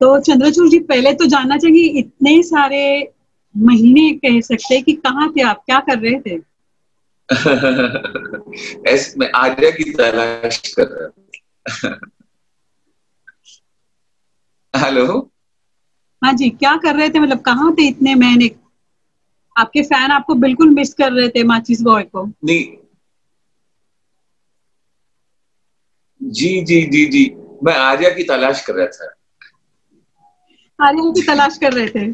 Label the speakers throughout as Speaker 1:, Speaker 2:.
Speaker 1: तो चंद्रचूड़ जी पहले तो जानना चाहिए इतने सारे महीने कह सकते हैं कि कहाँ थे आप? क्या कर रहे थे?
Speaker 2: मैं आर्या की तलाश कर रहा हेलो?
Speaker 1: हाँ जी क्या कर रहे थे? मतलब कहाँ थे इतने महीने? आपके फ़ैन आपको बिल्कुल मिस कर रहे थे माचिस बॉय को।
Speaker 2: नहीं। जी जी जी जी। मैं आर्या की तलाश कर रहा था।
Speaker 1: आर्या की तलाश कर रहे थे।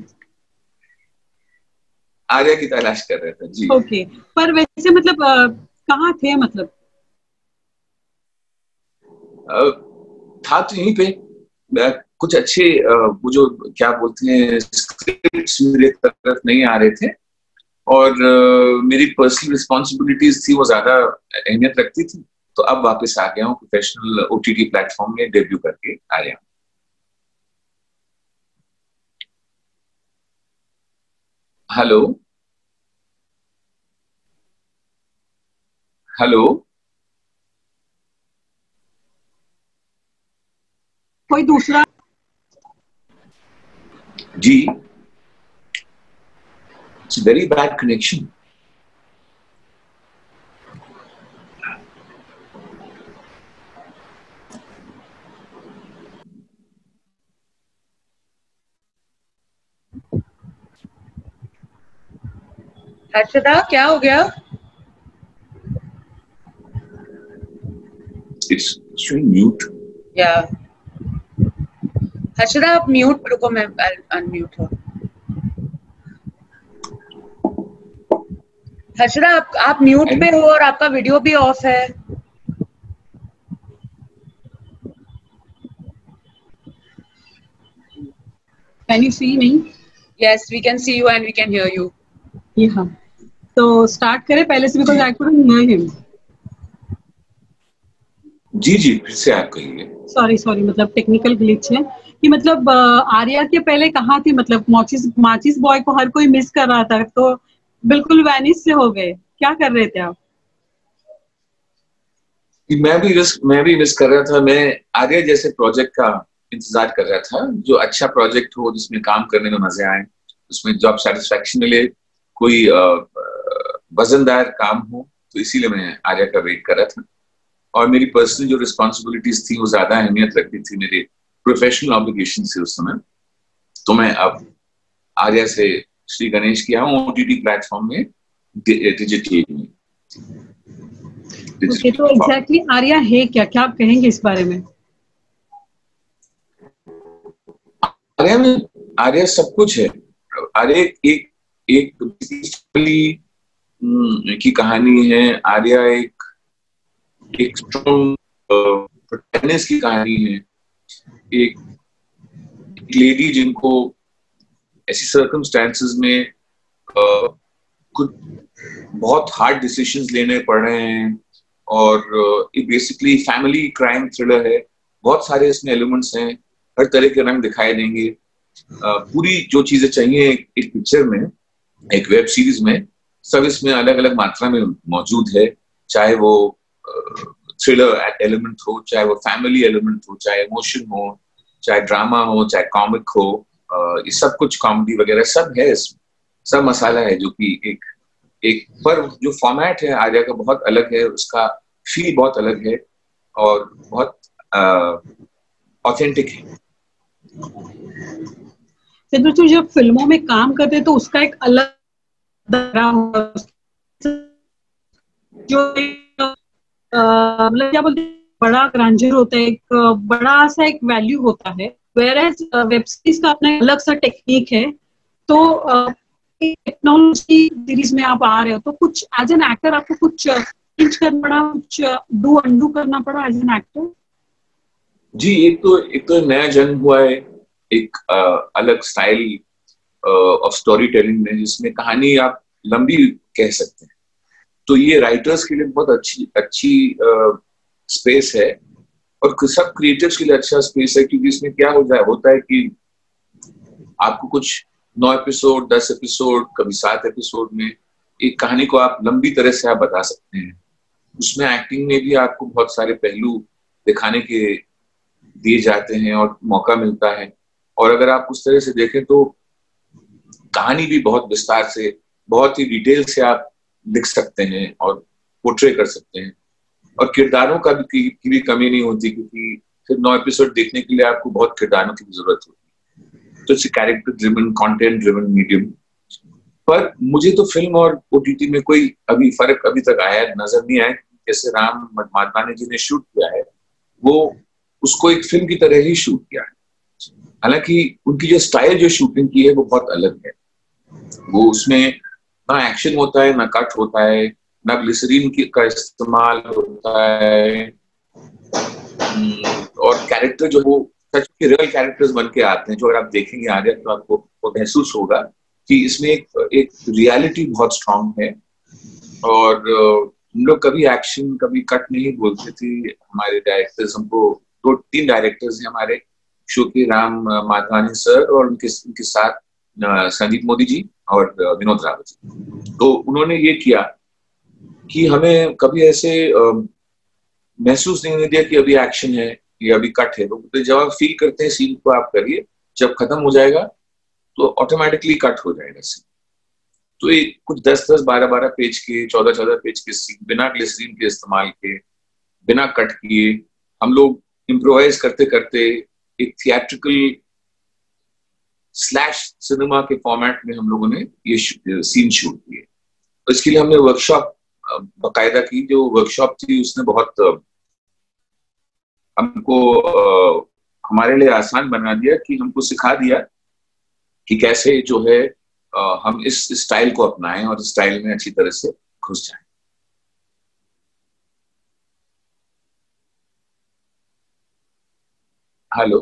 Speaker 2: आर्या की तलाश कर रहे थे जी।
Speaker 1: ओके पर वैसे मतलब कहाँ थे मतलब?
Speaker 2: था तो यहीं पे। कुछ अच्छे वो जो क्या बोलते हैं स्क्रिप्ट मेरे तरफ़ नहीं आ रहे थे। और मेरी पर्सनल रिस्पॉन्सिबिलिटीज थी वो ज़्यादा अहमियत रखती थी। तो अब वापस आ गया हूँ प्रोफेशनल ओटीटी प्लेटफॉर्म में डेब्यू करके आ गया हूँ हेलो? हेलो?
Speaker 1: कोई दूसरा?
Speaker 2: जी। It's very bad connection
Speaker 3: Harshada क्या हो गया?
Speaker 2: It's showing mute.
Speaker 3: Yeah. Harshada आप म्यूट रुको मैं अनम्यूट हो। हर्षदा आप आप म्यूट पे हो और आपका वीडियो भी ऑफ़ है।
Speaker 1: Can you see me
Speaker 3: yes we can see you and we can hear you
Speaker 1: या तो स्टार्ट करें पहले से because I couldn't hear him
Speaker 2: जी जी फिर से आप कहिए।
Speaker 1: सॉरी सॉरी मतलब टेक्निकल ग्लिच है। कि मतलब आर्या के पहले कहाँ थी? मतलब माचिस माचिस बॉय को हर कोई मिस कर रहा था तो बिल्कुल वैनिश से हो गए। क्या कर रहे थे आप?
Speaker 2: मैं भी मिस मैं भी मिस कर रहा था। मैं आर्या जैसे प्रोजेक्ट का इंतज़ार कर रहा था। जो अच्छा प्रोजेक्ट हो जिसमें काम करने में मज़े आए उसमें जॉब सेटिस्फेक्शन मिले कोई वजनदार काम हो तो इसीलिए मैं आर्या का वेट करा था। और मेरी पर्सनल जो रिस्पॉन्सिबिलिटीज थी वो ज़्यादा अहमियत रखती थी मेरे प्रोफेशनल ऑब्लिगेशन से उस समय। तो मैं अब आर्या से श्री गणेश किया हूँ ओटीटी प्लेटफॉर्म में डिजिटली
Speaker 1: ओके तो एग्जैक्टली आर्या है क्या? क्या आप कहेंगे इस बारे में?
Speaker 2: आर्या में आर्या सब कुछ है। आर्या एक एक की कहानी है। आर्या एक एक स्ट्रॉन्ग की कहानी है। एक लेडी जिनको ऐसी सर्कमस्टेंसेस में कुछ बहुत हार्ड डिसीजंस लेने पड़ रहे हैं और ये बेसिकली फैमिली क्राइम थ्रिलर है। बहुत सारे इसमें एलिमेंट्स हैं। हर तरह के रंग दिखाई देंगे। पूरी जो चीज़ें चाहिए एक पिक्चर में, एक वेब सीरीज़ में सब इसमें अलग अलग मात्रा में मौजूद है, चाहे वो थ्रिलर एलिमेंट हो, चाहे वो फैमिली एलिमेंट हो, चाहे इमोशन हो, चाहे ड्रामा हो, चाहे कॉमिक हो ये सब कुछ कॉमेडी वगैरह सब है इसमें सब मसाला है जो कि एक एक पर जो फॉर्मेट है, आर्या का बहुत अलग है, उसका फील बहुत अलग है और बहुत ऑथेंटिक है।
Speaker 1: चंद्रचूड़ जब फ़िल्मों में काम करते तो उसका एक अलग जो मतलब क्या बोलते बड़ा ग्रांजर होता है एक बड़ा सा एक वैल्यू होता है वेर एज वेब सीरीज़ का अपना अलग सा टेक्निक है तो टेक्नोलॉजी सीरीज़ में आप आ रहे हो तो कुछ एज एन एक्टर आपको कुछ चेंज करना पड़ा कुछ डू अंडू करना पड़ा एज एन एक्टर
Speaker 2: जी एक तो एक तो नया जन्म हुआ है एक आ, अलग स्टाइल ऑफ़ स्टोरी टेलिंग में, जिसमें कहानी आप लंबी कह सकते हैं। तो ये राइटर्स के लिए बहुत अच्छी अच्छी स्पेस है और सब क्रिएटर्स के लिए अच्छा स्पेस है क्योंकि इसमें क्या हो जाए, होता है कि आपको कुछ नौ एपिसोड दस एपिसोड कभी सात एपिसोड में एक कहानी को आप लंबी तरह से आप बता सकते हैं। उसमें एक्टिंग में भी आपको बहुत सारे पहलू दिखाने के दिए जाते हैं और मौका मिलता है। और अगर आप उस तरह से देखें तो कहानी भी बहुत विस्तार से बहुत ही डिटेल से आप लिख सकते हैं और पोर्ट्रे कर सकते हैं। और किरदारों का भी की, की भी कमी नहीं होती क्योंकि फिर नौ एपिसोड देखने के लिए आपको बहुत किरदारों की ज़रूरत होती है। तो it's character driven content driven medium पर मुझे तो फ़िल्म और ओटीटी में कोई अभी फ़र्क अभी तक आया नज़र नहीं आया जैसे राम माधवानी जी ने शूट किया है वो उसको एक फ़िल्म की तरह ही शूट किया है। हालाँकि उनकी जो स्टाइल जो शूटिंग की है वो बहुत अलग है। वो उसमें ना एक्शन होता है ना कट होता है ना ग्लिसरीन की का इस्तेमाल होता है। हम्म, और कैरेक्टर जो वो सच के रियल कैरेक्टर्स बन के आते हैं जो अगर आप देखेंगे आगे तो आपको वो महसूस होगा कि इसमें एक एक रियलिटी बहुत स्ट्रांग है। और हम लोग कभी एक्शन कभी कट नहीं बोलते थे। हमारे डायरेक्टर्स हमको दो तीन डायरेक्टर्स हैं हमारे शो के राम माधवानी सर और उनके उनके साथ संदीप मोदी जी और विनोद रावत जी। तो उन्होंने ये किया कि हमें कभी ऐसे महसूस नहीं होने दिया कि अभी एक्शन है या अभी कट है। तो जब आप फील करते हैं सीन को आप करिए, जब खत्म हो जाएगा तो ऑटोमेटिकली कट हो जाएगा सीन तो ये कुछ दस दस बारह बारह पेज के चौदह चौदह पेज के सीन बिना ग्लिसरीन के इस्तेमाल के, बिना कट किए, हम लोग इम्प्रोवाइज करते करते एक थिएट्रिकल स्लैश सिनेमा के फॉर्मेट में हम लोगों ने ये सीन शूट किए। तो इसके लिए हमने वर्कशॉप बकायदा की। जो वर्कशॉप थी, उसने बहुत हमको हमारे लिए आसान बना दिया कि हमको सिखा दिया कि कैसे जो है हम इस स्टाइल को अपनाएँ और स्टाइल में अच्छी तरह से घुस जाएँ। Hello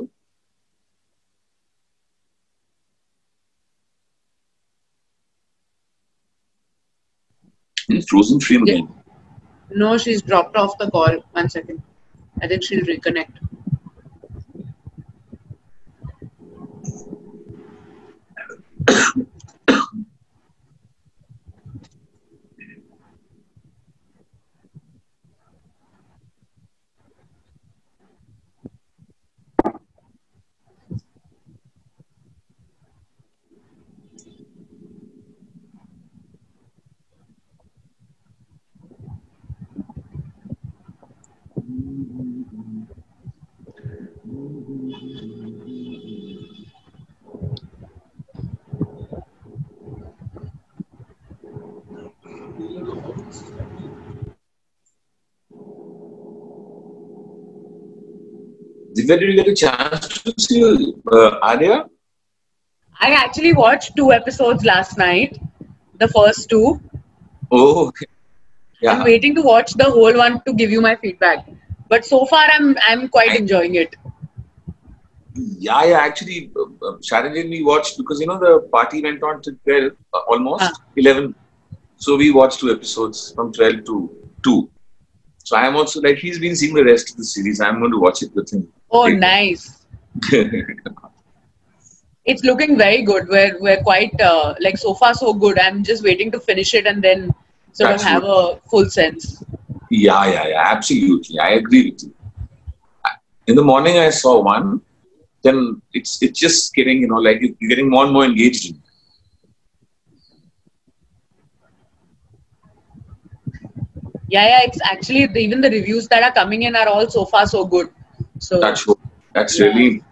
Speaker 2: frozen frame again.
Speaker 3: No, she's dropped off the call. One second. I think she'll reconnect.
Speaker 2: Did you get a chance to see uh, Arya?
Speaker 3: I actually watched two episodes last night, the first two.
Speaker 2: Oh,
Speaker 3: yeah. I'm waiting to watch the whole one to give you my feedback. But so far, I'm I'm quite enjoying it.
Speaker 2: Yeah, yeah. Actually, uh, Sharon and me watched because you know the party went on to twelve, uh, almost huh. eleven. So we watched two episodes from twelve to two. So I am also like he's been seeing the rest of the series. I'm going to watch it with him.
Speaker 3: Oh, nice. it's looking very good. We're we're quite uh, like so far so good. I'm just waiting to finish it and then sort of have a full sense.
Speaker 2: Yeah, yeah, yeah. Absolutely, I agree with you. In the morning, I saw one. Then it's it's just getting you know like you're getting more and more engaged in. It.
Speaker 3: Yeah, yeah. It's actually even the reviews that are coming in are all so far so good. So
Speaker 2: that's that's yeah. really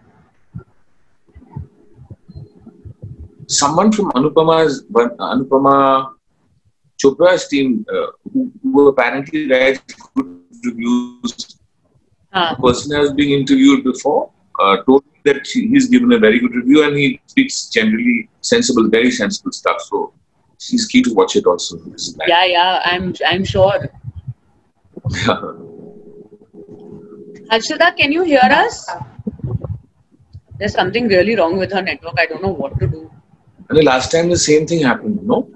Speaker 2: someone from Anupama's Anupama Chopra's team uh, who, who, apparently writes good reviews. Huh. The person has been interviewed before uh, told me that he's given a very good review and he speaks generally sensible, very sensible stuff. So he's key to watch it also.
Speaker 3: Yeah, yeah, I'm I'm sure. Harshada, can you hear us? There's something really wrong with her network. I don't know what to do.
Speaker 2: And the last time the same thing happened, no?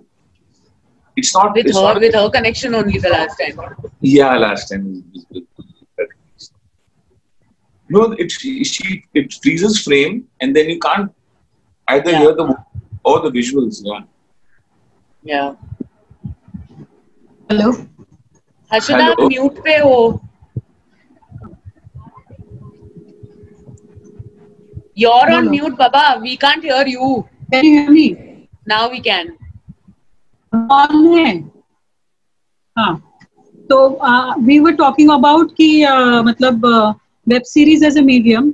Speaker 2: It's not
Speaker 3: with
Speaker 2: it's
Speaker 3: her,
Speaker 2: not,
Speaker 3: with her connection only the last time.
Speaker 2: Yeah, last time. No, it she it freezes frame and then you can't either yeah. hear the or the visuals. Yeah.
Speaker 3: yeah.
Speaker 1: Hello.
Speaker 3: Harshada, Hello. mute pe ho. You're no, on
Speaker 1: Hello.
Speaker 3: mute, Baba. We can't hear you.
Speaker 1: Can you hear me?
Speaker 3: Now we can.
Speaker 1: On है हाँ तो we were talking about कि uh, मतलब web series as a medium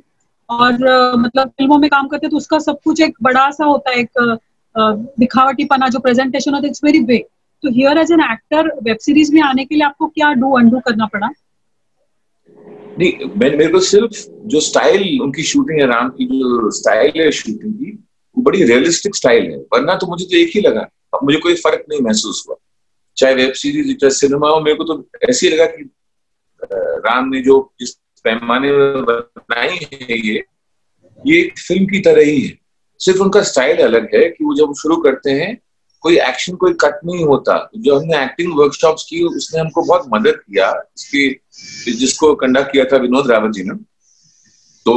Speaker 1: और uh, मतलब फ़िल्मों में काम करते तो उसका सब कुछ एक बड़ा सा होता है एक uh, दिखावटीपना जो प्रेजेंटेशन होता है इट्स वेरी बिग तो here as an actor web series में आने के लिए आपको क्या डू अंडू करना पड़ा
Speaker 2: नहीं, मैं, मेरे को सिर्फ़ जो स्टाइल उनकी शूटिंग है, राम की जो स्टाइल है शूटिंग की, वो बड़ी रियलिस्टिक स्टाइल है। वरना तो मुझे तो एक ही लगा। अब मुझे कोई फ़र्क नहीं महसूस हुआ। चाहे वेब सीरीज़ चाहे सिनेमा हो, मेरे को तो ऐसे ही लगा कि राम ने जो जिस पैमाने में बनाई है ये ये एक फ़िल्म की तरह ही है। सिर्फ़ उनका स्टाइल अलग है कि वो जब शुरू करते हैं कोई एक्शन कोई कट नहीं होता। जो हमने एक्टिंग वर्कशॉप्स की, उसने हमको बहुत मदद किया, इसकी, जिसको कंडक्ट किया था विनोद रावत जी ने। तो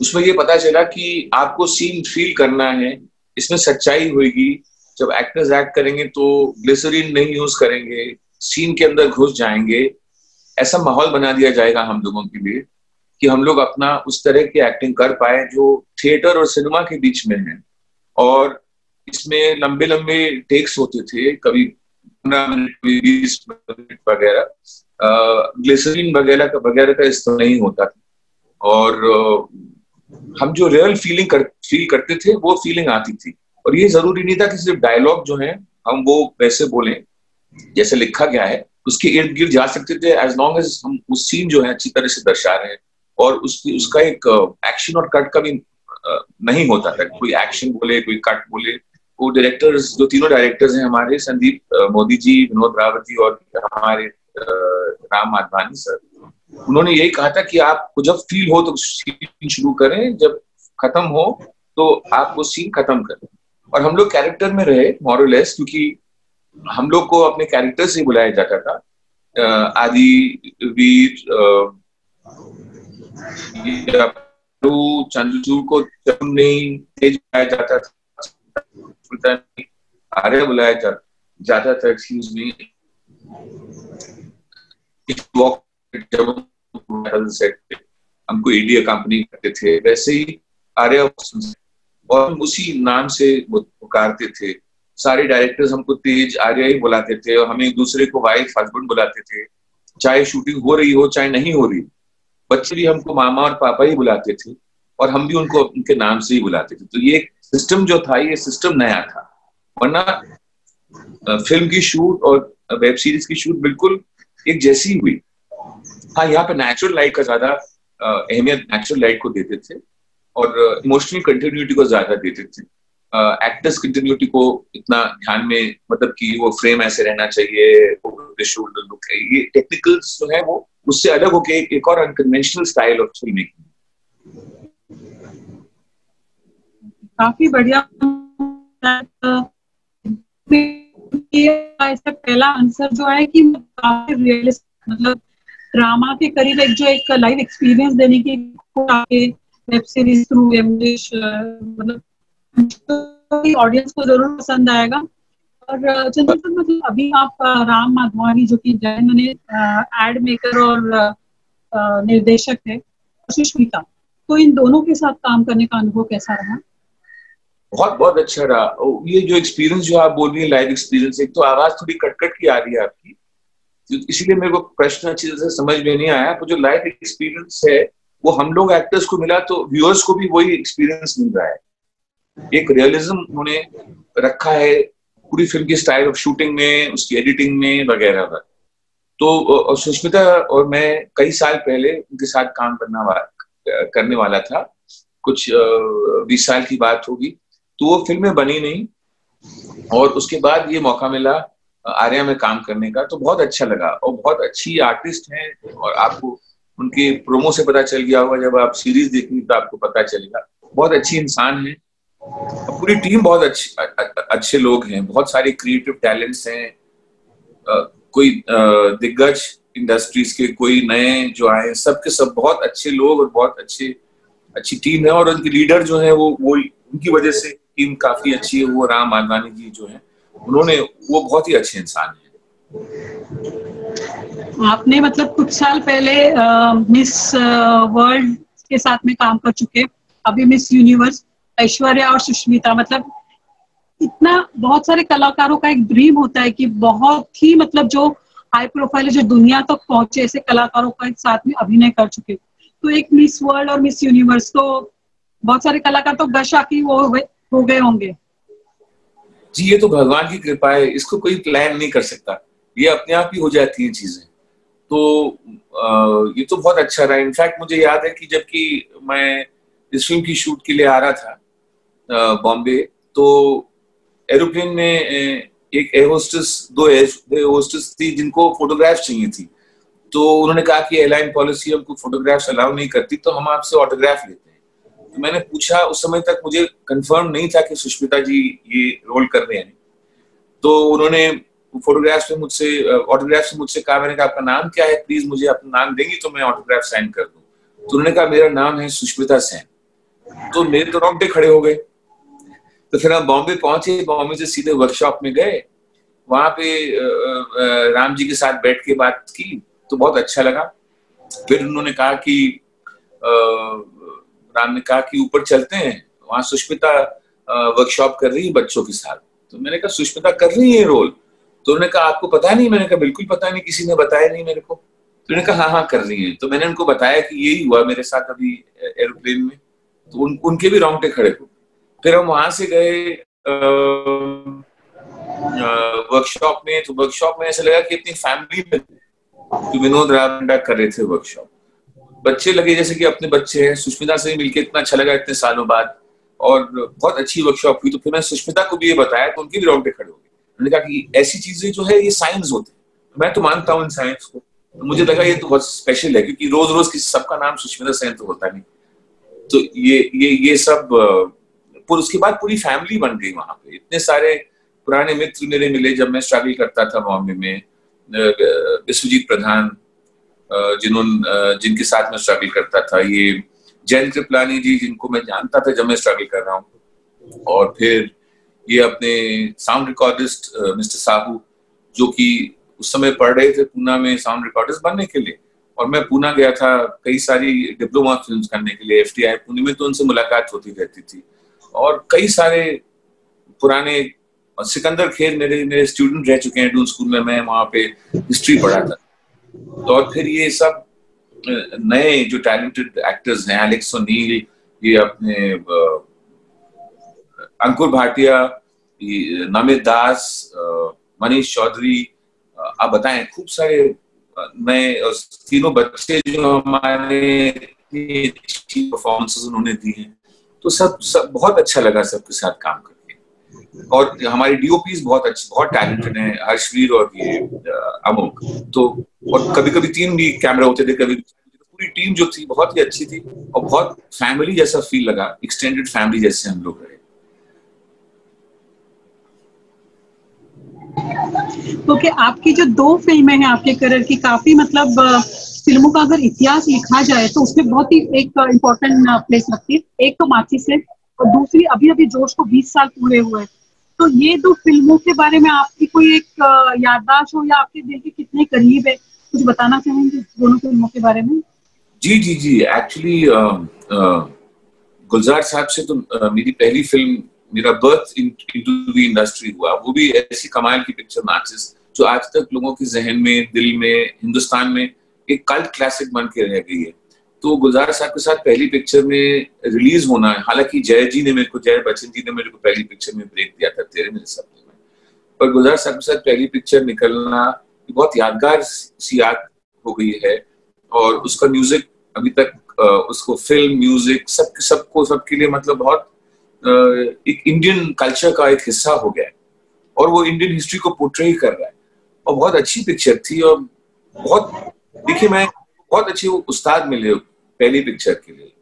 Speaker 2: उसमें ये पता चला कि आपको सीन फील करना है, इसमें सच्चाई होगी जब एक्टर्स एक्ट करेंगे तो ग्लिसरीन नहीं यूज़ करेंगे सीन के अंदर घुस जाएँगे। ऐसा माहौल बना दिया जाएगा हम लोगों के लिए कि हम लोग अपना उस तरह की एक्टिंग कर पाए जो थिएटर और सिनेमा के बीच में है। और इसमें लंबे लंबे टेक्स होते थे, कभी पंद्रह मिनट बीस मिनट वगैरह। ग्लिसरीन वगैरह का वगैरह का इस्तेमाल नहीं होता था। और हम जो रियल फीलिंग कर फील करते थे, वो फीलिंग आती थी। और ये ज़रूरी नहीं था कि सिर्फ़ डायलॉग जो है, हम वो वैसे बोलें, जैसे लिखा गया है, उसके इर्द गिर्द जा सकते थे एज लॉन्ग एज हम उस सीन जो है अच्छी तरह से दर्शा रहे हैं। और उसकी, उसका एक एक्शन और कट का भी नहीं होता था। कोई एक्शन बोले, कोई कट बोले वो डायरेक्टर्स जो तीनों डायरेक्टर्स हैं हमारे, संदीप मोदी जी, विनोद रावत जी और हमारे राम माधवानी सर। उन्होंने यही कहा था कि आपको जब फील हो तो सीन शुरू करें, जब खत्म हो तो आप वो सीन खत्म करें। और हम लोग कैरेक्टर में रहे मॉरलेस क्योंकि हम लोग को अपने कैरेक्टर से बुलाया जाता था। आदि, वीर चंद्रचूर को जब नहीं जाता था आर्य बुलाया जा, जाता था एक्सक्यूज मी जब हमको इंडिया कंपनी करते थे वैसे ही आर्य और हम उसी नाम से पुकारते थे। सारे डायरेक्टर्स हमको तेज आर्या ही बुलाते थे और हमें एक दूसरे को वाइफ हस्बैंड बुलाते थे। चाहे शूटिंग हो रही हो चाहे नहीं हो रही बच्चे भी हमको मामा और पापा ही बुलाते थे और हम भी उनको उनके नाम से ही बुलाते थे। तो ये सिस्टम जो था ये सिस्टम नया था। वरना फ़िल्म की शूट और वेब सीरीज़ की शूट बिल्कुल एक जैसी हुई। हाँ यहाँ पे नेचुरल लाइट का ज़्यादा अहमियत नेचुरल लाइट को देते थे और इमोशनल कंटिन्यूटी को ज़्यादा देते थे। एक्टर्स कंटिन्यूटी को इतना ध्यान में मतलब कि वो फ्रेम ऐसे रहना चाहिए शोल्डर लुक है। ये टेक्निकल्स जो है वो उससे अलग होके एक, और unconventional style of film making
Speaker 1: काफ़ी बढ़िया ऐसा पहला आंसर जो है कि काफ़ी रियलिस्टिक मतलब ड्रामा के करीब एक जो एक लाइव एक्सपीरियंस देने की वेब सीरीज़ थ्रू मतलब ऑडियंस को ज़रूर पसंद आएगा। और चंद्र सर मतलब अभी आप राम माधवानी जो कि जैन ने एड मेकर और निर्देशक है, सुष्मिता तो इन दोनों के साथ काम करने का अनुभव कैसा रहा?
Speaker 2: बहुत बहुत अच्छा रहा। ये जो एक्सपीरियंस जो आप बोल रही है लाइव एक्सपीरियंस एक तो आवाज़ थोड़ी कटकट की आ रही है आपकी। तो इसीलिए मेरे को प्रश्न अच्छी तरह से समझ में नहीं आया। तो जो लाइव एक्सपीरियंस है, वो हम लोग एक्टर्स को मिला तो व्यूअर्स को भी वही एक्सपीरियंस मिल रहा है। एक रियलिज्म उन्होंने रखा है पूरी फ़िल्म की स्टाइल ऑफ़ शूटिंग में, उसकी एडिटिंग में, वगैरह वगैरह तो सुष्मिता और मैं कई साल पहले उनके साथ काम करना करने वाला था। कुछ बीस साल की बात होगी। तो वो फ़िल्में बनी नहीं। और उसके बाद ये मौका मिला आर्या में काम करने का तो बहुत अच्छा लगा। और बहुत अच्छी आर्टिस्ट हैं और आपको उनके प्रोमो से पता चल गया होगा, जब आप सीरीज़ देखेंगे तो आपको पता चलेगा बहुत अच्छी इंसान है। पूरी टीम बहुत अच्छी अच्छे लोग हैं। बहुत सारे क्रिएटिव टैलेंट्स हैं। कोई दिग्गज इंडस्ट्रीज़ के कोई नए जो आए सब के सब बहुत अच्छे लोग और बहुत अच्छे, अच्छी टीम है। और उनके लीडर जो है वो वो उनकी वजह से टीम काफ़ी अच्छी है वो राम माधवानी जी जो है उन्होंने वो बहुत ही अच्छे इंसान है।
Speaker 1: आपने मतलब कुछ साल पहले आ, मिस वर्ल्ड के साथ में काम कर चुके अभी मिस यूनिवर्स ऐश्वर्या और सुष्मिता मतलब इतना बहुत सारे कलाकारों का एक ड्रीम होता है कि बहुत ही मतलब जो हाई प्रोफ़ाइल जो दुनिया तक तो पहुँचे ऐसे कलाकारों का एक साथ में अभिनय कर चुके। तो एक मिस वर्ल्ड और मिस यूनिवर्स तो बहुत सारे कलाकार तो गशा की वो हो गए होंगे।
Speaker 2: जी ये तो भगवान की कृपा है इसको कोई प्लान नहीं कर सकता। ये अपने आप ही हो जाती है चीज़ें। तो आ, ये तो बहुत अच्छा रहा। इनफैक्ट मुझे याद है कि जबकि मैं इस फ़िल्म की शूट के लिए आ रहा था बॉम्बे तो एरोप्लेन में एक एयर होस्टेस दो एयर होस्टेस थी जिनको फोटोग्राफ चाहिए थी। तो उन्होंने कहा कि एयरलाइन पॉलिसी हमको फोटोग्राफ्स अलाउ नहीं करती तो हम आपसे ऑटोग्राफ लेते मैंने पूछा उस समय तक मुझे कंफर्म नहीं था कि सुष्मिता जी ये रोल कर रहे हैं। तो उन्होंने फोटोग्राफ में मुझसे ऑटोग्राफ से मुझसे कहा, मैंने कहा, आपका नाम क्या है? प्लीज़ मुझे अपना नाम देंगी तो मैं ऑटोग्राफ साइन कर दूँ। तो उन्होंने कहा, मेरा नाम है सुष्मिता सेन। तो मेरे तो रोंगटे खड़े हो गए। तो फिर हम बॉम्बे पहुँचे, बॉम्बे से सीधे वर्कशॉप में गए। वहाँ पे राम जी के साथ बैठ के बात की तो बहुत अच्छा लगा। फिर उन्होंने कहा कि राम ने कहा कि ऊपर चलते हैं वहाँ सुष्मिता वर्कशॉप कर रही है बच्चों के साथ। तो मैंने कहा सुष्मिता कर रही है रोल तो उन्होंने कहा आपको पता नहीं? मैंने कहा बिल्कुल पता नहीं किसी ने बताया नहीं मेरे को। तो उन्होंने कहा हाँ हाँ कर रही है। तो मैंने उनको बताया कि यही हुआ मेरे साथ अभी एरोप्लेन में। तो उन, उनके भी रोंगटे खड़े हो। फिर हम वहाँ से गए वर्कशॉप में। तो वर्कशॉप में ऐसा लगा कि अपनी फैमिली में विनोद रावंडा कर रहे थे वर्कशॉप बच्चे लगे, जैसे कि अपने बच्चे हैं। सुष्मिता से मिलकर इतना अच्छा लगा इतने सालों बाद। और बहुत अच्छी वर्कशॉप हुई। तो फिर मैंने सुष्मिता को भी ये बताया तो उनकी भी रोंगटे खड़े हो गए। उन्होंने कहा कि ऐसी चीज़ें जो है, ये साइंस होते हैं। मैं तो मानता हूँ इन साइंस को। तो मुझे लगा ये तो बहुत स्पेशल है, क्योंकि रोज रोज किसी सबका नाम सुष्मिता सेन तो होता नहीं। तो ये ये ये सब फिर उसके बाद पूरी फैमिली बन गई वहाँ पे। इतने सारे पुराने मित्र मेरे मिले जब मैं स्ट्रगल करता था बॉम्बे में। विश्वजीत प्रधान जिन्होंने जिनके साथ में स्ट्रगल करता था। ये जैन कृपलानी जी, जिनको मैं जानता था जब मैं स्ट्रगल कर रहा हूँ। और फिर ये अपने साउंड रिकॉर्डिस्ट मिस्टर साहू, जो कि उस समय पढ़ रहे थे पूना में साउंड रिकॉर्डिस्ट बनने के लिए। और मैं पूना गया था कई सारी डिप्लोमा फ़िल्म करने के लिए एफ़ पुणे में तो उनसे मुलाकात होती रहती थी। और कई सारे पुराने सिकंदर खेर मेरे मेरे स्टूडेंट रह चुके हैं डून स्कूल में मैं वहाँ पे हिस्ट्री पढ़ा था। तो और फिर ये सब नए जो टैलेंटेड एक्टर्स हैं एलेक्स ओनील ये अपने अंकुर भाटिया नमित दास मनीष चौधरी आप बताएँ, खूब सारे नए तीनों बच्चे जो हमारे परफॉर्मेंसेस उन्होंने दी हैं। तो सब सब, बहुत अच्छा लगा सबके साथ काम करके। और हमारी डीओपीज बहुत अच्छी, बहुत टैलेंटेड हैं हर्षवीर और ये अमुक तो और कभी कभी तीन भी कैमरा होते थे, कभी, पूरी टीम जो थी, बहुत ही अच्छी थी और बहुत फैमिली जैसा फील लगा एक्सटेंडेड फैमिली जैसे हम लोग रहे।
Speaker 1: क्योंकि तो आपकी जो दो फ़िल्में हैं आपके करियर की, काफ़ी मतलब फ़िल्मों का अगर इतिहास लिखा जाए तो उसमें बहुत ही एक इम्पोर्टेंट प्लेस लगती है। एक तो माची से और दूसरी अभी अभी जोश को 20 साल पूरे हुए तो ये दो फ़िल्मों के बारे में आपकी कोई एक याददाश्त हो या आपके दिल के कितने करीब है? कुछ बताना चाहेंगे दोनों फ़िल्मों के बारे में?
Speaker 2: जी जी जी। एक्चुअली गुलजार साहब से तो uh, मेरी पहली फ़िल्म मेरा बर्थ इनटू द इंडस्ट्री हुआ। वो भी ऐसी कमाल की पिक्चर मैचेस जो आज तक लोगों के जहन में दिल में हिंदुस्तान में एक कल्ट क्लासिक बन के रह गई है। तो गुलजार साहब के साथ पहली पिक्चर में रिलीज़ होना है। हालाँकि जय जी ने मेरे को, जय बच्चन जी ने मेरे को पहली पिक्चर में ब्रेक दिया था, तेरे मेरे सपने में पर गुलजार साहब के साथ पहली पिक्चर निकलना बहुत यादगार सी याद हो गई है और उसका म्यूज़िक अभी तक उसको फ़िल्म म्यूज़िक सब सबको, सबके लिए मतलब बहुत एक इंडियन कल्चर का एक हिस्सा हो गया है और वो इंडियन हिस्ट्री को पोर्ट्रे कर रहा है। और बहुत अच्छी पिक्चर थी और बहुत, देखिए मैं, बहुत अच्छे उस्ताद मिले पहली पिक्चर के लिए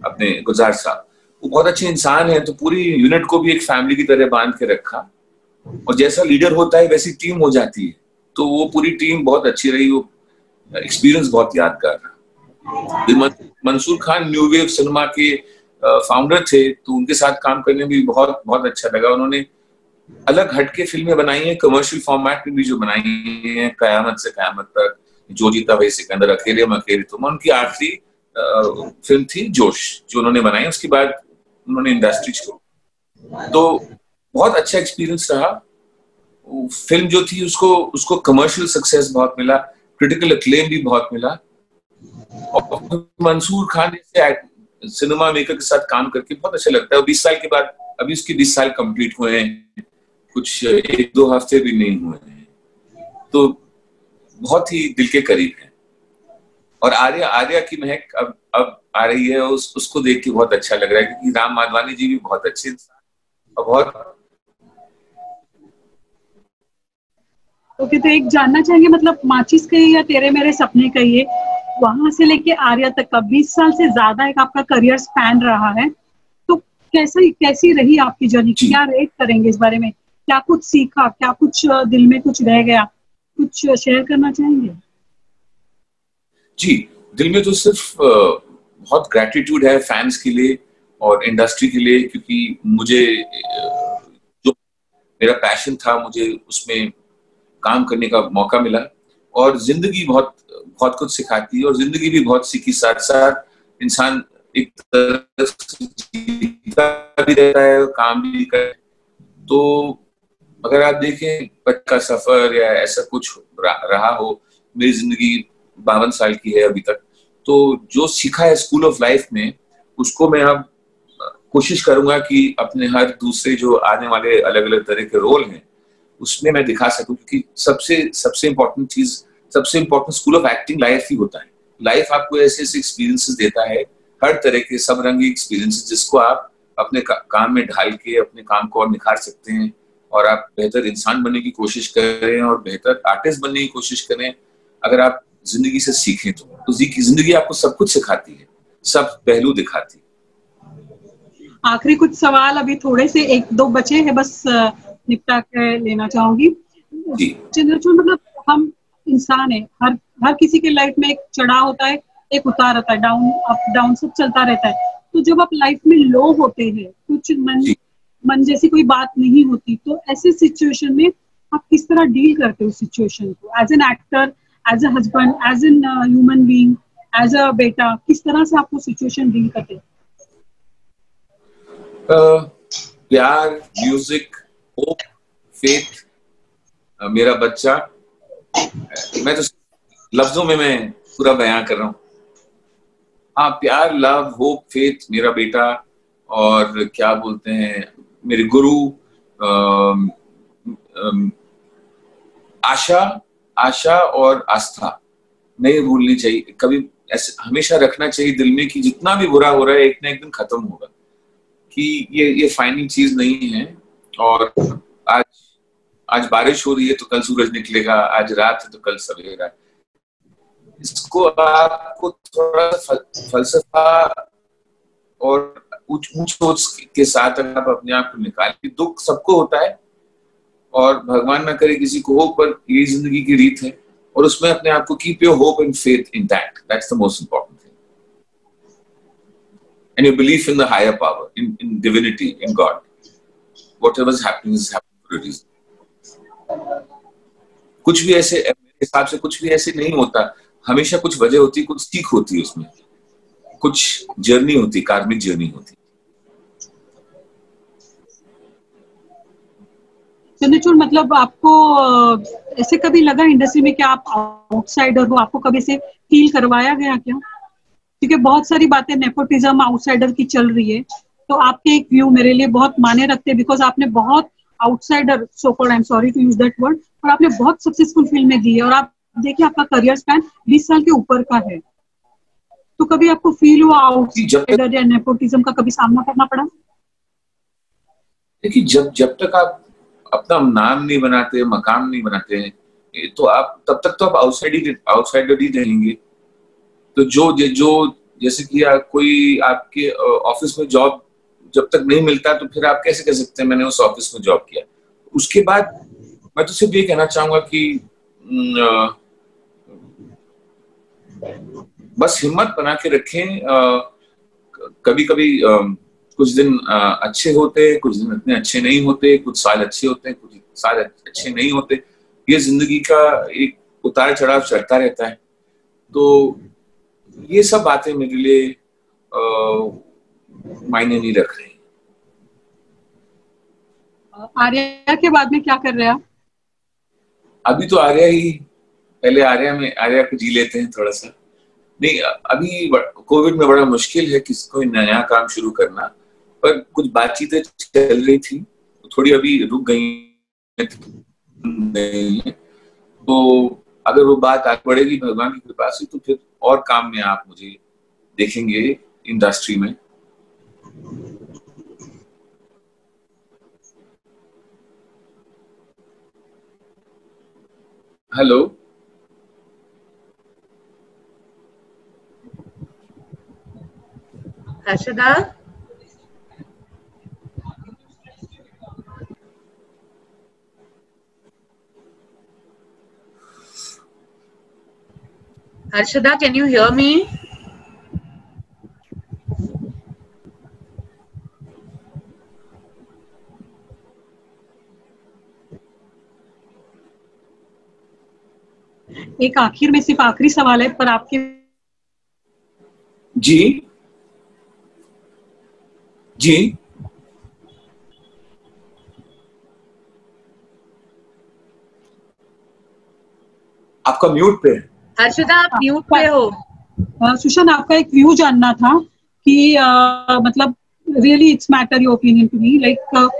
Speaker 2: अपने गुजार साहब। वो बहुत अच्छे इंसान है तो पूरी यूनिट को भी एक फैमिली की तरह बाँध के रखा। और जैसा लीडर होता है, वैसी टीम हो जाती है। तो वो पूरी टीम बहुत अच्छी रही, वो एक्सपीरियंस बहुत यादगार रहा। Mansoor Khan new wave cinema के फाउंडर थे तो उनके साथ काम करने में भी बहुत बहुत अच्छा लगा। उन्होंने अलग हटके फ़िल्में बनाई हैं कमर्शियल फॉर्मेट में भी जो बनाई हैं, कयामत से कयामत तक। जो जीता वही सिकंदर अकेले में अकेले। तो मैं उनकी आखिरी फ़िल्म थी जोश, जो उन्होंने बनाई। उसके बाद उन्होंने इंडस्ट्री छोड़ी। तो बहुत अच्छा एक्सपीरियंस रहा। फ़िल्म जो थी उसको उसको कमर्शियल सक्सेस बहुत मिला। क्रिटिकल अक्लेम भी बहुत मिला। और मंसूर खान से सिनेमा मेकर के साथ काम करके बहुत अच्छा लगता है। बीस साल के बाद, अभी उसके बीस साल कंप्लीट हुए हैं। कुछ एक दो हफ़्ते भी नहीं हुए हैं। तो बहुत ही दिल के करीब है। और आर्या आर्या की महक अब अब आ रही है उस उसको देख के बहुत अच्छा लग रहा है क्योंकि राम माधवानी जी भी बहुत अच्छे इंसान और बहुत
Speaker 1: ओके तो एक जानना चाहेंगे मतलब माचिस कहिए या तेरे मेरे सपने कहिए वहाँ से लेके आर्या तक का बीस साल से ज़्यादा एक आपका करियर स्पैन रहा है तो कैसा कैसी रही आपकी जर्नी क्या रेट करेंगे इस बारे में? क्या कुछ सीखा क्या कुछ दिल में कुछ रह गया? कुछ शेयर करना चाहेंगे?
Speaker 2: जी, दिल में तो सिर्फ़ बहुत ग्रेटिट्यूड है फैंस के लिए और इंडस्ट्री के लिए क्योंकि मुझे जो मेरा पैशन था, मुझे उसमें काम करने का मौका मिला और ज़िंदगी बहुत बहुत कुछ सिखाती है और ज़िंदगी भी बहुत सीखी। साथ साथ इंसान एक तरह भी रहता है, काम भी कर तो अगर आप देखें बच्चा का सफ़र या ऐसा कुछ रहा हो मेरी ज़िंदगी बावन साल की है अभी तक तो जो सीखा है स्कूल ऑफ़ लाइफ में उसको मैं अब कोशिश करूँगा कि अपने हर दूसरे जो आने वाले अलग अलग तरह के रोल हैं उसमें मैं दिखा सकूँ क्योंकि सबसे सबसे इंपॉर्टेंट चीज़ सबसे important school of acting life ही होता है। लाइफ आपको ऐसे ऐसे एक्सपीरियंसेस देता है हर तरह के सब रंगी एक्सपीरियंसेस जिसको आप अपने का, काम में ढाल के अपने काम को और निखार सकते हैं। और आप बेहतर इंसान बनने की कोशिश करें और बेहतर आर्टिस्ट बनने की कोशिश करें अगर आप ज़िंदगी से सीखें तो, तो ज़िंदगी आपको सब कुछ सिखाती है सब पहलू दिखाती है।
Speaker 1: आखिरी कुछ सवाल अभी थोड़े से एक दो बचे हैं बस निपटा के लेना चाहूँगी। चंद्रचूड़ मतलब हम इंसान है हर हर किसी के लाइफ में एक चढ़ाव होता है एक उतार आता है डाउन अप डाउन सब चलता रहता है। तो जब आप लाइफ में लो होते हैं कुछ मन मन जैसी कोई बात नहीं होती तो ऐसे सिचुएशन में आप किस तरह डील करते हो सिचुएशन को? As an actor as a husband as an human being as a बेटा किस तरह से आपको सिचुएशन डील करते
Speaker 2: uh, प्यार म्यूज़िक होप फेथ मेरा बच्चा मैं तो लफ्जों में मैं पूरा बयां कर रहा हूँ। हाँ प्यार लव होप फेथ मेरा बेटा और क्या बोलते हैं मेरे गुरु आशा आशा और आस्था। नहीं भूलनी चाहिए। कभी ऐसे हमेशा रखना चाहिए दिल में कि जितना भी बुरा हो रहा है, एक ना एक दिन खत्म होगा। कि ये ये फाइनल चीज़ नहीं है। और आज आज बारिश हो रही है तो कल सूरज निकलेगा, आज रात है तो कल सवेरा इसको आपको थोड़ा फलसफा और ऊंच सोच के साथ अगर आप अपने आप को निकाले दुख सबको होता है और भगवान ना करे किसी को हो पर ये ज़िंदगी की रीत है और उसमें अपने आप को keep your hope and faith intact that's the most important thing and your belief in the higher power, in, in divinity, in God. Whatever is happening is happening. कुछ भी ऐसे मेरे हिसाब से कुछ भी ऐसे नहीं होता हमेशा कुछ वजह होती कुछ सीख होती है उसमें कुछ जर्नी होती, कार्मिक जर्नी होती।
Speaker 1: चंद्रचूड़ मतलब आपको ऐसे कभी लगा इंडस्ट्री में कि आप आउटसाइडर हो आपको कभी से फील करवाया गया क्या? क्योंकि बहुत सारी बातें नेपोटिज्म आउटसाइडर की चल रही है। तो आपके एक व्यू मेरे लिए बहुत माने रखते हैं बिकॉज़ आपने बहुत outsider so called I am sorry to use that word और आपने बहुत सक्सेसफुल फ़िल्में दी है। और आप देखिए, आपका करियर स्पैन 20 साल के ऊपर का है। तो कभी आपको फील हुआ आउटसाइडर या नेपोटिज्म का कभी सामना करना पड़ा?
Speaker 2: देखिए जब जब तक आप अपना नाम नहीं बनाते मकाम नहीं बनाते तो आप तब तक तो आप आउटसाइड ही आउटसाइडर ही रहेंगे। तो जो जो जैसे कि कोई आपके ऑफ़िस में जॉब जब तक नहीं मिलता तो फिर आप कैसे कह सकते हैं मैंने उस ऑफ़िस में जॉब किया? उसके बाद मैं तो सिर्फ़ ये कहना चाहूँगा कि आ, बस हिम्मत बना के रखें कभी कभी कुछ दिन अच्छे होते हैं कुछ दिन इतने अच्छे नहीं होते कुछ साल अच्छे होते हैं कुछ साल अच्छे नहीं होते। ये ज़िंदगी का एक उतार चढ़ाव चलता रहता है। तो ये सब बातें मेरे लिए मायने नहीं रख रही।
Speaker 1: आर्या के बाद में क्या कर रहे हैं
Speaker 2: अभी तो आर्या ही पहले आर्या में आर्या को जी लेते हैं थोड़ा सा। नहीं, अभी कोविड में बड़ा मुश्किल है किसी को नया काम शुरू करना। पर कुछ बातचीतें चल रही थी थोड़ी अभी रुक गई तो अगर वो बात आगे बढ़ेगी भगवान की कृपा से तो फिर और काम में आप मुझे देखेंगे इंडस्ट्री में। Hello
Speaker 3: Harshada Harshada, can you hear me?
Speaker 1: एक आखिर में सिर्फ़ आखिरी सवाल है पर आपके
Speaker 2: जी जी। आपका म्यूट पे है।
Speaker 3: हर्षदा आप म्यूट पे हो।
Speaker 1: सुशांत आपका एक व्यू जानना था कि आ, मतलब really it's matter your opinion to me like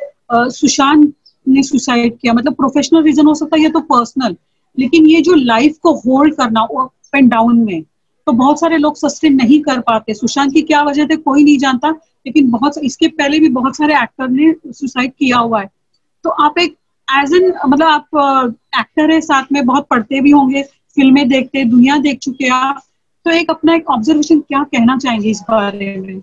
Speaker 1: Sushant ने सुसाइड किया मतलब प्रोफेशनल रीजन हो सकता है या तो पर्सनल लेकिन ये जो लाइफ को होल्ड करना अप एंड डाउन में तो बहुत सारे लोग सस्टेन नहीं कर पाते। सुशांत की क्या वजह थे कोई नहीं जानता। लेकिन बहुत इसके पहले भी बहुत सारे एक्टर ने सुसाइड किया हुआ है। तो आप एक एज एन मतलब आप एक्टर है, साथ में बहुत पढ़ते भी होंगे, फ़िल्में देखते, दुनिया देख चुके आप। तो एक अपना एक ऑब्जर्वेशन क्या कहना चाहेंगे इस बारे में?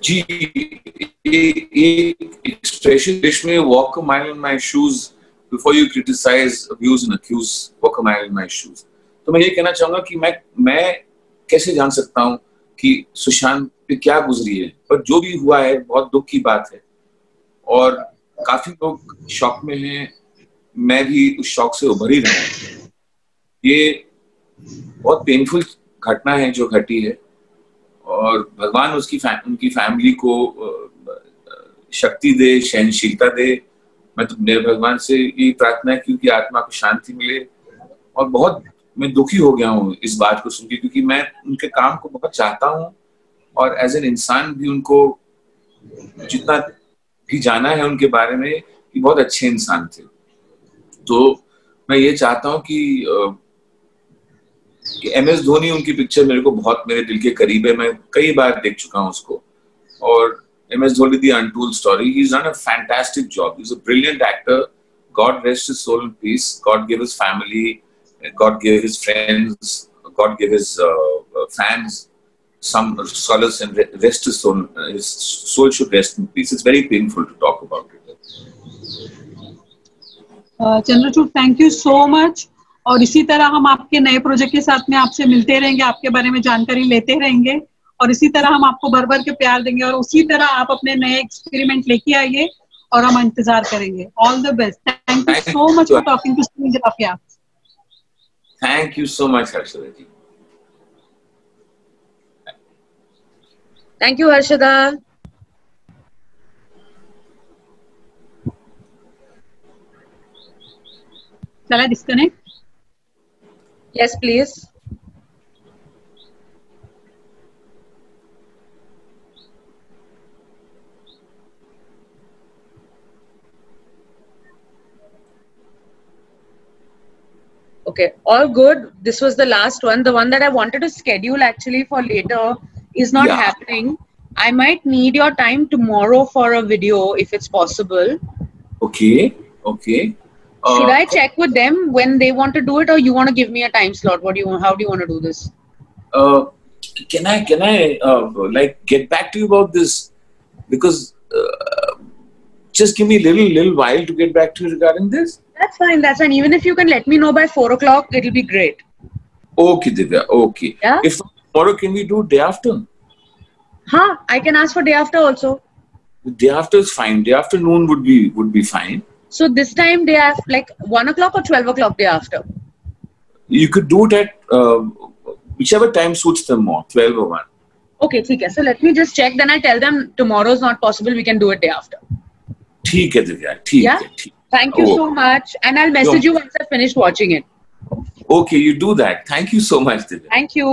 Speaker 2: जी एक एक्सप्रेशन में walk mile in my shoes before you criticise abuse and accuse walk mile in my shoes तो मैं ये कहना चाहूँगा कि मैं मैं कैसे जान सकता हूँ कि सुशांत पे क्या गुजरी है? पर जो भी हुआ है बहुत दुख की बात है। और काफ़ी लोग शौक में हैं। मैं भी उस शौक से उभर ही रहा ये बहुत पेनफुल घटना है जो घटी है। और भगवान उसकी फै, उनकी फैमिली को शक्ति दे सहनशीलता दे। मैं तो मेरे भगवान से ये प्रार्थना है क्योंकि आत्मा को शांति मिले। और बहुत मैं दुखी हो गया हूँ इस बात को सुनकर क्योंकि मैं उनके काम को बहुत चाहता हूँ। और एज एन इंसान भी उनको जितना भी जाना है उनके बारे में, कि बहुत अच्छे इंसान थे। तो मैं ये चाहता हूँ कि एम एस धोनी उनकी पिक्चर मेरे को बहुत, मेरे दिल के करीब है। मैं कई बार देख चुका हूँ उसको। और M S Dhoni the untold story he is done a fantastic job is a brilliant actor God rest his soul in peace God give his family God give his friends God give his fans some solace and rest his soul. His soul should rest in peace. It's very painful to talk about it.
Speaker 1: Uh, Chandrachud, thank you so much. और इसी तरह हम आपके नए project के साथ में आपसे मिलते रहेंगे आपके बारे में जानकारी लेते रहेंगे और इसी तरह हम आपको भर भर के प्यार देंगे और उसी तरह आप अपने नए एक्सपेरिमेंट लेके आइए और हम इंतज़ार करेंगे all the best thank you so much for talking to Graphia
Speaker 2: thank you so much Harshada ji
Speaker 3: Thank you, Harshada.
Speaker 1: Shall I disconnect?
Speaker 3: Yes, please. Okay, all good. This was the last one. The one that I wanted to schedule actually for later is not yeah. happening. I might need your time tomorrow for a video if it's possible.
Speaker 2: Okay, okay.
Speaker 3: Should I check with them when they want to do it, or you want to give me a time slot? What do you want? How do you want to do this?
Speaker 2: Uh, can I can I uh, like get back to you about this? Because uh, just give me a little little while to get back to you regarding this.
Speaker 3: That's fine. That's fine. Even if you can let me know by four o'clock, it'll be great.
Speaker 2: Okay, Divya. Okay.
Speaker 3: Yeah.
Speaker 2: If tomorrow, can we do day after?
Speaker 3: Huh? I can ask for day after also.
Speaker 2: Day after is fine. Day afternoon would be would be fine.
Speaker 3: So this time they have like one o'clock or twelve o'clock day after.
Speaker 2: You could do it at uh, whichever time suits them more, 12 or 1.
Speaker 3: Okay, okay. So let me just check. Then I tell them tomorrow is not possible. We can do it day after.
Speaker 2: ठीक है दिव्या ठीक
Speaker 3: Yeah?
Speaker 2: है ठीक
Speaker 3: Thank you
Speaker 2: Oh.
Speaker 3: so much. And I'll message you once I've finished watching it.
Speaker 2: Okay, you do that. Thank you so much, Divya.
Speaker 3: Thank you.